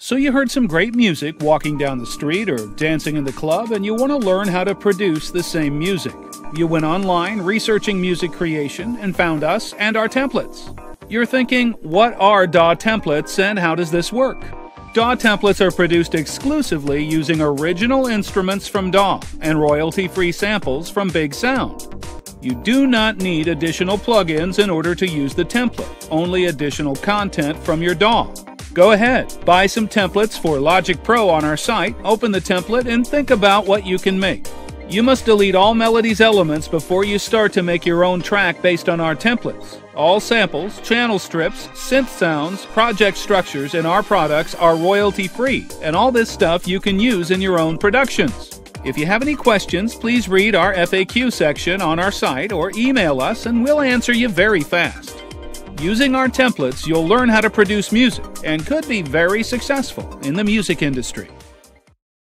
So, you heard some great music walking down the street or dancing in the club, and you want to learn how to produce the same music. You went online researching music creation and found us and our templates. You're thinking, what are DAW templates and how does this work? DAW templates are produced exclusively using original instruments from DAW and royalty free samples from Big Sound. You do not need additional plugins in order to use the template, only additional content from your DAW. Go ahead, buy some templates for Logic Pro on our site, open the template, and think about what you can make. You must delete all Melody's elements before you start to make your own track based on our templates. All samples, channel strips, synth sounds, project structures in our products are royalty free, and all this stuff you can use in your own productions. If you have any questions, please read our FAQ section on our site or email us and we'll answer you very fast. Using our templates, you'll learn how to produce music and could be very successful in the music industry.